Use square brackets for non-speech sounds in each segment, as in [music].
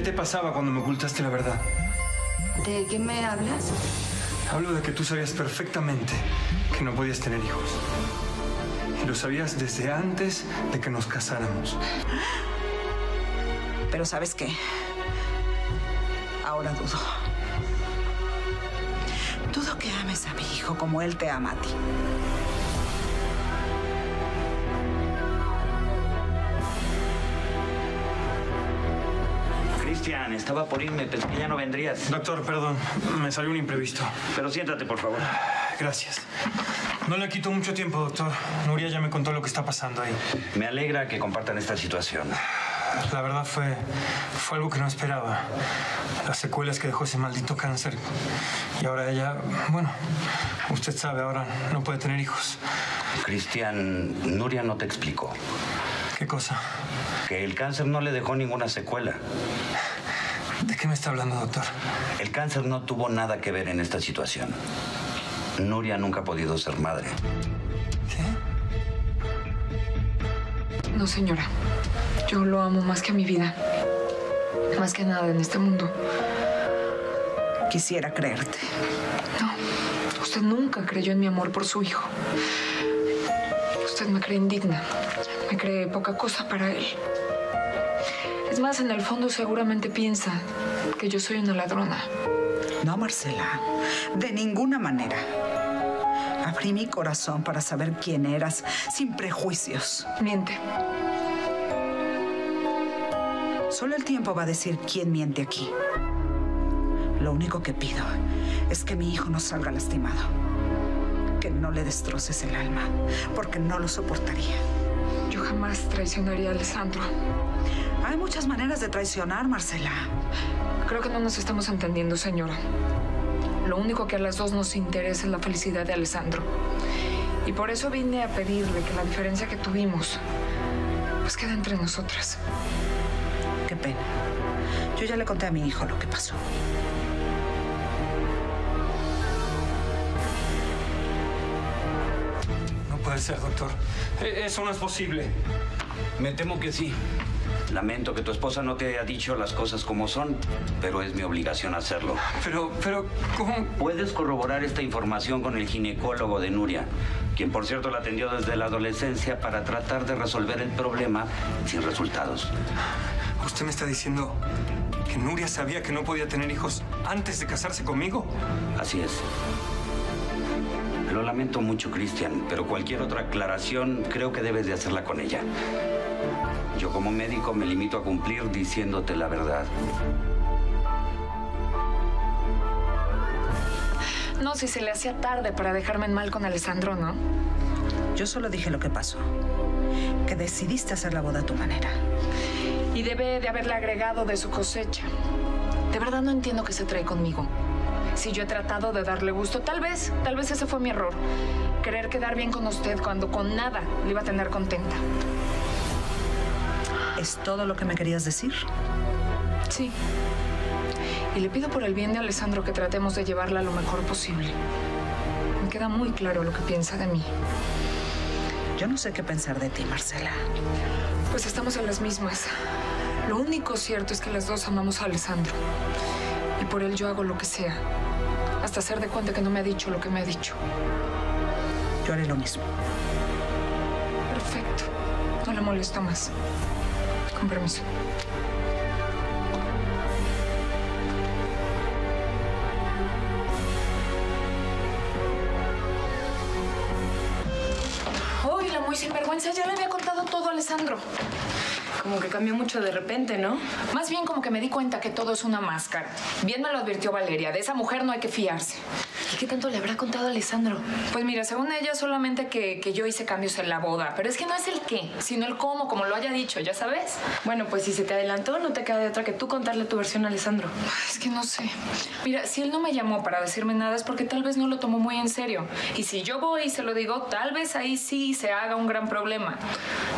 ¿Qué te pasaba cuando me ocultaste la verdad? ¿De qué me hablas? Hablo de que tú sabías perfectamente que no podías tener hijos. Y lo sabías desde antes de que nos casáramos. Pero ¿sabes qué? Ahora dudo. Dudo que ames a mi hijo como él te ama a ti. Estaba por irme, pensé que ya no vendrías. Doctor, perdón, me salió un imprevisto. Pero siéntate, por favor. Gracias. No le quito mucho tiempo, doctor. Nuria ya me contó lo que está pasando ahí. Me alegra que compartan esta situación. La verdad fue, fue algo que no esperaba. Las secuelas que dejó ese maldito cáncer. Y ahora ella, bueno, usted sabe, ahora no puede tener hijos. Cristian, Nuria no te explicó. ¿Qué cosa? Que el cáncer no le dejó ninguna secuela. ¿De qué me está hablando, doctor? El cáncer no tuvo nada que ver en esta situación. Nuria nunca ha podido ser madre. ¿Qué? No, señora. Yo lo amo más que a mi vida. Más que nada en este mundo. Quisiera creerte. No, usted nunca creyó en mi amor por su hijo. Usted me cree indigna. Me cree poca cosa para él. Es más, en el fondo seguramente piensa que yo soy una ladrona. No, Marcela. De ninguna manera. Abrí mi corazón para saber quién eras, sin prejuicios. Miente. Solo el tiempo va a decir quién miente aquí. Lo único que pido es que mi hijo no salga lastimado. Que no le destroces el alma, porque no lo soportaría. Yo jamás traicionaría a Alessandro. Hay muchas maneras de traicionar, Marcela. Creo que no nos estamos entendiendo, señora. Lo único que a las dos nos interesa es la felicidad de Alessandro. Y por eso vine a pedirle que la diferencia que tuvimos, pues quede entre nosotras. Qué pena. Yo ya le conté a mi hijo lo que pasó. No puede ser, doctor. E- Eso no es posible. Me temo que sí. Lamento que tu esposa no te haya dicho las cosas como son, pero es mi obligación hacerlo. Pero, pero, ¿cómo? Puedes corroborar esta información con el ginecólogo de Nuria, quien por cierto la atendió desde la adolescencia para tratar de resolver el problema sin resultados. ¿Usted me está diciendo que Nuria sabía que no podía tener hijos antes de casarse conmigo? Así es. Lo lamento mucho, Cristian, pero cualquier otra aclaración creo que debes de hacerla con ella. Como médico me limito a cumplir diciéndote la verdad. No, si se le hacía tarde para dejarme en mal con Alessandro, ¿no? Yo solo dije lo que pasó. Que decidiste hacer la boda a tu manera. Y debe de haberle agregado de su cosecha. De verdad no entiendo qué se trae conmigo. Si yo he tratado de darle gusto, tal vez, tal vez ese fue mi error. Querer quedar bien con usted cuando con nada le iba a tener contenta. ¿Es todo lo que me querías decir? Sí. Y le pido por el bien de Alessandro que tratemos de llevarla lo mejor posible. Me queda muy claro lo que piensa de mí. Yo no sé qué pensar de ti, Marcela. Pues estamos en las mismas. Lo único cierto es que las dos amamos a Alessandro. Y por él yo hago lo que sea. Hasta hacer de cuenta que no me ha dicho lo que me ha dicho. Yo haré lo mismo. Perfecto. No le molesto más. Con permiso. Uy, la muy sinvergüenza ya le había contado todo a Alessandro. Como que cambió mucho de repente, ¿no? Más bien como que me di cuenta que todo es una máscara. Bien me lo advirtió Valeria. De esa mujer no hay que fiarse. ¿Y qué tanto le habrá contado a Alessandro? Pues mira, según ella solamente que, que yo hice cambios en la boda. Pero es que no es el qué, sino el cómo, como lo haya dicho, ¿ya sabes? Bueno, pues si se te adelantó, no te queda de otra que tú contarle tu versión a Alessandro. Es que no sé. Mira, si él no me llamó para decirme nada es porque tal vez no lo tomó muy en serio. Y si yo voy y se lo digo, tal vez ahí sí se haga un gran problema.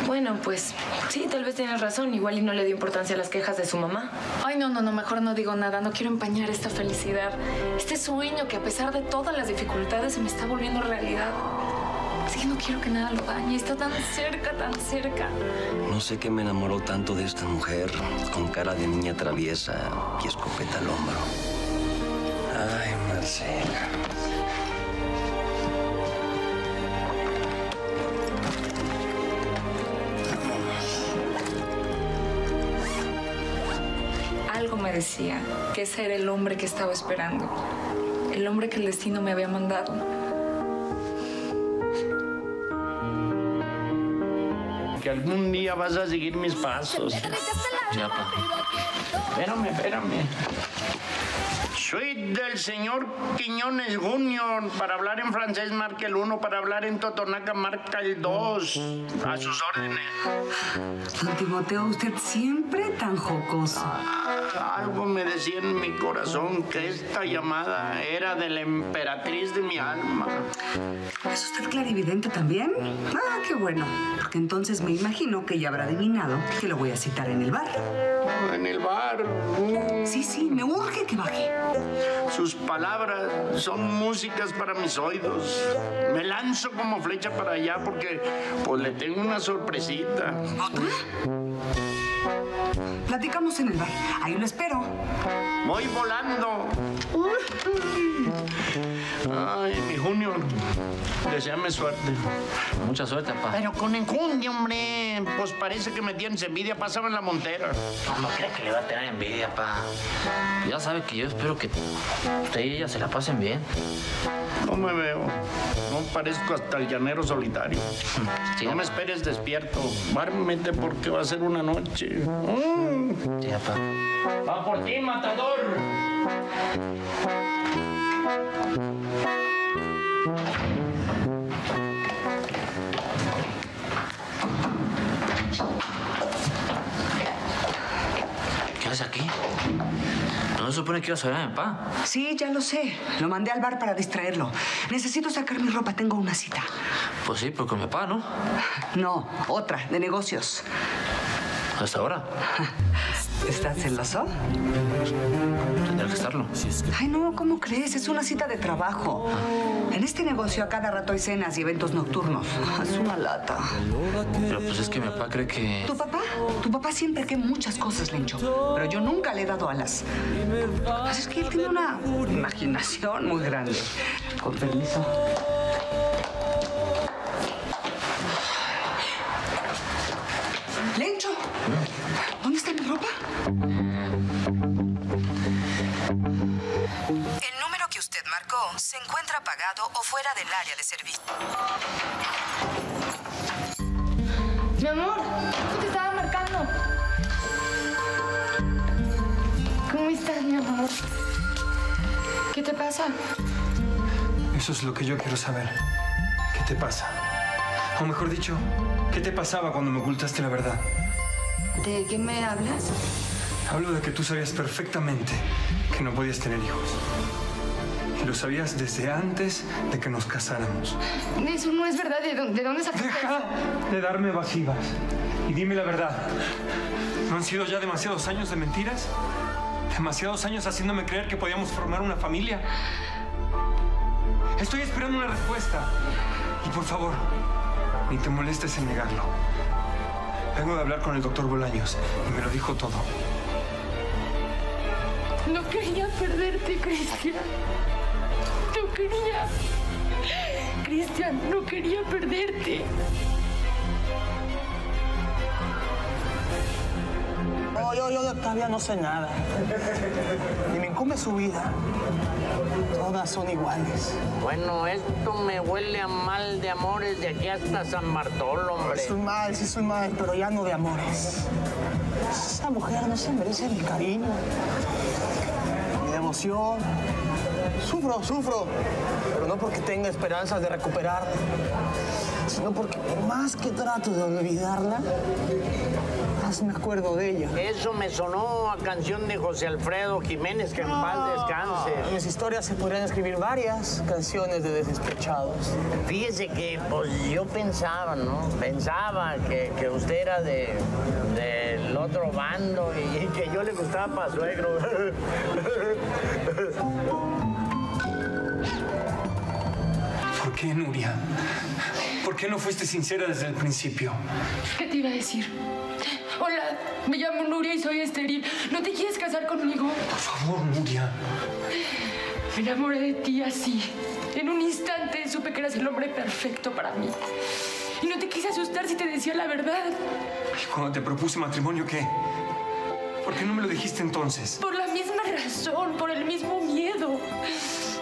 Bueno, pues sí, tal vez tienes razón. Igual y no le dio importancia a las quejas de su mamá. Ay, no, no, no, mejor no digo nada. No quiero empañar esta felicidad. Este sueño que a pesar de todas las dificultades se me está volviendo realidad. Es que no quiero que nada lo dañe. Está tan cerca, tan cerca. No sé qué me enamoró tanto de esta mujer, con cara de niña traviesa y escopeta al hombro. Ay, Marcela. Algo me decía que ese era el hombre que estaba esperando. El hombre que el destino me había mandado. Que algún día vas a seguir mis pasos. Ya, pa. Espérame, espérame. Soy del señor Quiñones Junior. Para hablar en francés marca el 1, para hablar en totonaca marca el 2. A sus órdenes. Don Timoteo, usted siempre tan jocoso. Algo me decía en mi corazón que esta llamada era de la emperatriz de mi alma. ¿Es usted clarividente también? Ah, qué bueno. Porque entonces me imagino que ya habrá adivinado que lo voy a citar en el bar. En el bar. Mm, Sí, sí, me urge que baje. Sus palabras son músicas para mis oídos. Me lanzo como flecha para allá porque pues le tengo una sorpresita. ¿Otra? Platicamos en el bar. Ahí lo espero. Voy volando. Ay, mi Junior. Deseame suerte. Mucha suerte, pa. Pero con enjundia, hombre. Pues parece que me tienes envidia. Pasaba en la montera. No, no cree que le va a tener envidia, pa. Ya sabe que yo espero que usted y ella se la pasen bien. No me veo. No parezco hasta el llanero solitario. [laughs] Sí, No me esperes despierto. Duérmete porque va a ser una noche. Mm. Sí, pa. Va por ti, matador. ¿Qué haces aquí? ¿No se supone que ibas a ver a mi pa? Sí, ya lo sé. Lo mandé al bar para distraerlo. Necesito sacar mi ropa. Tengo una cita. Pues sí, pero con mi pa, ¿no? No, otra, de negocios. Hasta ahora. [laughs] ¿Estás celoso? Tendrá que estarlo. Ay, no, ¿cómo crees? Es una cita de trabajo. En este negocio a cada rato hay cenas y eventos nocturnos. Es una lata. Pero pues es que mi papá cree que... ¿Tu papá? Tu papá siempre cree muchas cosas, Lencho. Pero yo nunca le he dado alas. Lo que pasa es que él tiene una imaginación muy grande. Con permiso. Se encuentra apagado o fuera del área de servicio. Mi amor, ¿tú te estabas marcando? ¿Cómo estás, mi amor? ¿Qué te pasa? Eso es lo que yo quiero saber. ¿Qué te pasa? O mejor dicho, ¿qué te pasaba cuando me ocultaste la verdad? ¿De qué me hablas? Hablo de que tú sabías perfectamente que no podías tener hijos. Lo sabías desde antes de que nos casáramos. Eso no es verdad. ¿De dónde, de dónde sacaste Deja eso? de darme evasivas y dime la verdad. ¿No han sido ya demasiados años de mentiras? ¿Demasiados años haciéndome creer que podíamos formar una familia? Estoy esperando una respuesta. Y por favor, ni te molestes en negarlo. Vengo de hablar con el doctor Bolaños y me lo dijo todo. No quería perderte, Cristian. No quería. Cristian, no quería perderte. No, yo, yo todavía no sé nada. Ni me incumbe su vida. Todas son iguales. Bueno, esto me huele a mal de amores de aquí hasta San Bartolo, hombre. Soy mal, sí soy mal, pero ya no de amores. Esa mujer no se merece mi cariño, mi devoción. Sufro, sufro, pero no porque tenga esperanzas de recuperarla, sino porque por más que trato de olvidarla, más me acuerdo de ella. Eso me sonó a canción de José Alfredo Jiménez, que en paz En descanse. mis historias se podrían escribir varias canciones de despechados. Fíjese que pues yo pensaba, ¿no? Pensaba que, que usted era de, del otro bando y, y que yo le gustaba para suegro. [laughs] ¿Por qué, Nuria? ¿Por qué no fuiste sincera desde el principio? ¿Qué te iba a decir? Hola, me llamo Nuria y soy estéril. ¿No te quieres casar conmigo? Por favor, Nuria. Me enamoré de ti así. En un instante supe que eras el hombre perfecto para mí. Y no te quise asustar si te decía la verdad. ¿Y cuando te propuse matrimonio, qué? ¿Por qué no me lo dijiste entonces? Por la misma razón, por el mismo miedo.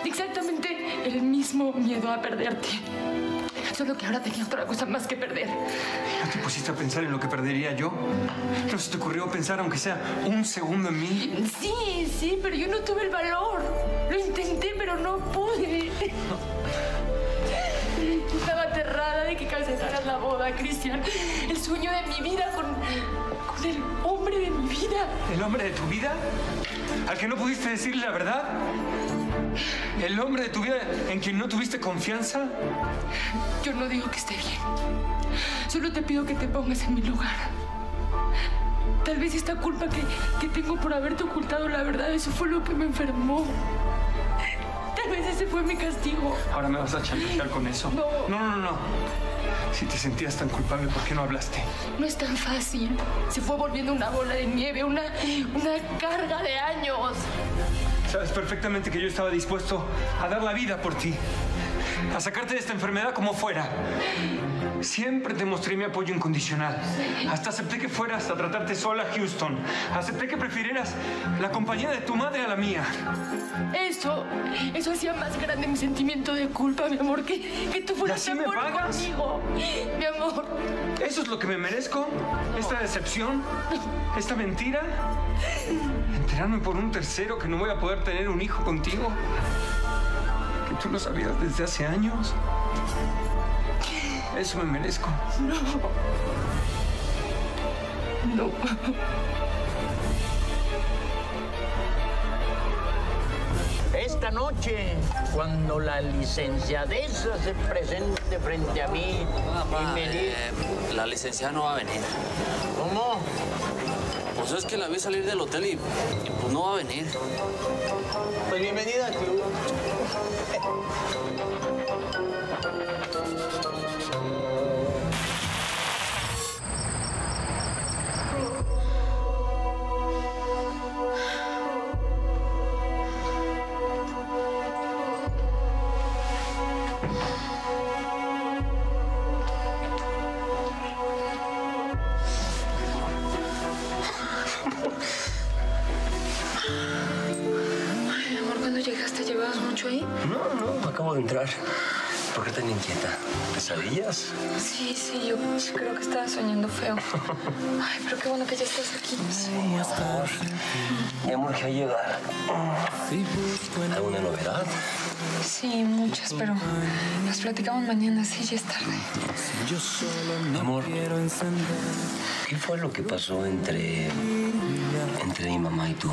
Exactamente el mismo miedo a perderte. Solo que ahora tenía otra cosa más que perder. ¿No te pusiste a pensar en lo que perdería yo? ¿No se te ocurrió pensar, aunque sea un segundo en mí? Sí, sí, pero yo no tuve el valor. Lo intenté, pero no pude. Estaba aterrada de que cancelaras la boda, Cristian. El sueño de mi vida con, con el hombre de mi vida. ¿El hombre de tu vida? ¿Al que no pudiste decirle la verdad? ¿El hombre de tu vida en quien no tuviste confianza? Yo no digo que esté bien. Solo te pido que te pongas en mi lugar. Tal vez esta culpa que, que tengo por haberte ocultado la verdad, eso fue lo que me enfermó. Tal vez ese fue mi castigo. ¿Ahora me vas a chantajear con eso? No. No, no, no. Si te sentías tan culpable, ¿por qué no hablaste? No es tan fácil. Se fue volviendo una bola de nieve, una, una carga de años. Sabes perfectamente que yo estaba dispuesto a dar la vida por ti, a sacarte de esta enfermedad como fuera. Siempre te mostré mi apoyo incondicional. Hasta acepté que fueras a tratarte sola a Houston. Acepté que prefirieras la compañía de tu madre a la mía. Eso, eso hacía más grande mi sentimiento de culpa, mi amor, que, que tú fueras tan bueno pagas? conmigo. Mi amor, ¿Eso es lo que me merezco? ¿Esta decepción? ¿Esta mentira? ¿Enterarme por un tercero que no voy a poder tener un hijo contigo? ¿Que tú lo sabías desde hace años? Eso me merezco. no. Esta noche, cuando la licenciadesa se presente frente a mí y me diga... eh, la licenciada no va a venir. ¿Cómo? Pues es que la vi salir del hotel y, y pues no va a venir. Pues bienvenida al club. No, no, acabo de entrar. ¿Por qué tan inquieta? ¿Pesadillas? Sí, sí, yo creo que estaba soñando feo. [laughs] Ay, pero qué bueno que ya estás aquí. Sí, amor. Mi amor, que va a llegar. ¿Alguna novedad? Sí, muchas, pero las platicamos mañana, sí, ya es tarde. Mi amor, ¿qué fue lo que pasó entre, entre mi mamá y tú?